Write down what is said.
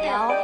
聊。